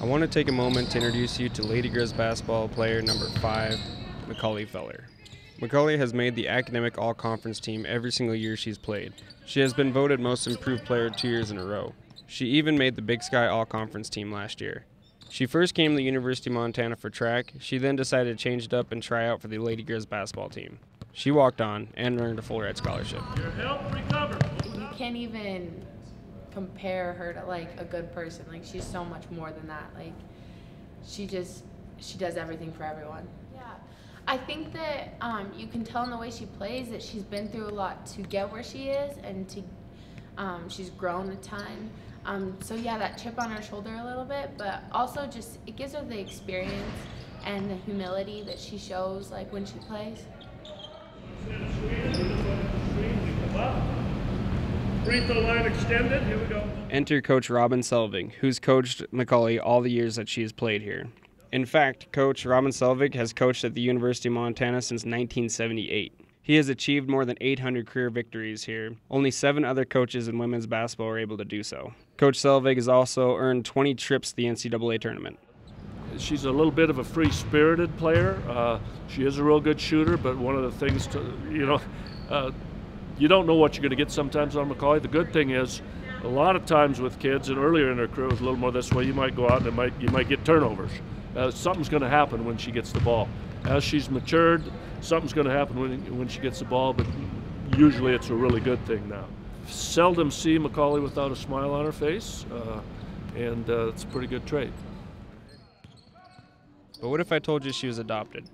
I want to take a moment to introduce you to Lady Grizz basketball player number five, McCalle Feller. McCalle has made the academic all conference team every single year she's played. She has been voted most improved player two years in a row. She even made the Big Sky all conference team last year. She first came to the University of Montana for track. She then decided to change it up and try out for the Lady Grizz basketball team. She walked on and earned a full ride scholarship. Your help recover. You can't even compare her to like a good person. Like she's so much more than that. Like she just she does everything for everyone. Yeah. I think that um, you can tell in the way she plays that she's been through a lot to get where she is and to um, she's grown a ton. Um, so yeah, that chip on her shoulder a little bit, but also just it gives her the experience and the humility that she shows like when she plays. Free throw line extended. Here we go. Enter Coach Robin Selvig, who's coached McCalle all the years that she has played here. In fact, Coach Robin Selvig has coached at the University of Montana since 1978. He has achieved more than 800 career victories here. Only seven other coaches in women's basketball are able to do so. Coach Selvig has also earned 20 trips to the NCAA tournament. She's a little bit of a free-spirited player. Uh, she is a real good shooter, but one of the things to you know, uh, you don't know what you're going to get sometimes on McCalle. The good thing is, a lot of times with kids, and earlier in her career, it was a little more this way. You might go out and it might you might get turnovers. Uh, something's going to happen when she gets the ball. As she's matured, something's going to happen when when she gets the ball, but usually it's a really good thing now. Seldom see McCalle without a smile on her face, uh, and uh, it's a pretty good trait. But what if I told you she was adopted?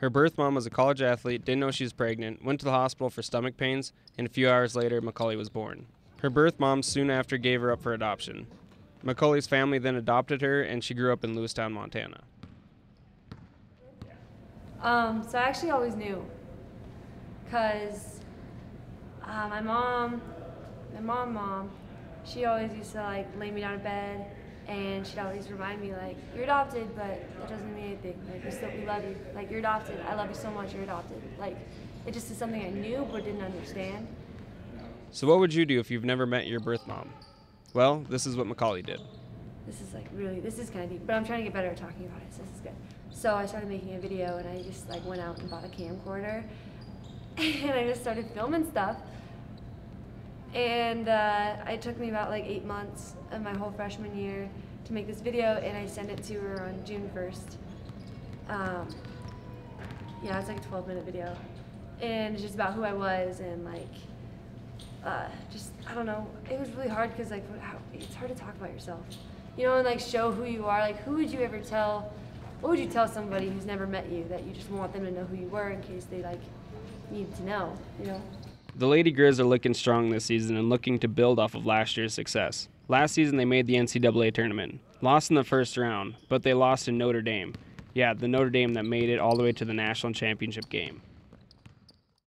Her birth mom was a college athlete, didn't know she was pregnant, went to the hospital for stomach pains, and a few hours later, McCalle was born. Her birth mom soon after gave her up for adoption. McCalle's family then adopted her, and she grew up in Lewistown, Montana. Um, so I actually always knew, cause uh, my mom, my mom, mom, she always used to like lay me down in bed, and she'd always remind me like, "You're adopted, but that doesn't mean anything. Like we still we love you. Like you're adopted. I love you so much. You're adopted. Like it just is something I knew but didn't understand. So, what would you do if you've never met your birth mom? Well, this is what McCalle did. This is like really, this is kind of deep, but I'm trying to get better at talking about it. So this is good. So I started making a video, and I just like went out and bought a camcorder, and I just started filming stuff. And uh, it took me about like eight months of my whole freshman year to make this video, and I sent it to her on June 1st. Um, yeah, it's like a 12 minute video, and it's just about who I was and like uh, just I don't know. It was really hard because like how, it's hard to talk about yourself, you know, and like show who you are. Like who would you ever tell? What would you tell somebody who's never met you that you just want them to know who you were in case they like need to know, you know? The Lady Grizz are looking strong this season and looking to build off of last year's success. Last season, they made the NCAA tournament, lost in the first round, but they lost in Notre Dame. Yeah, the Notre Dame that made it all the way to the national championship game.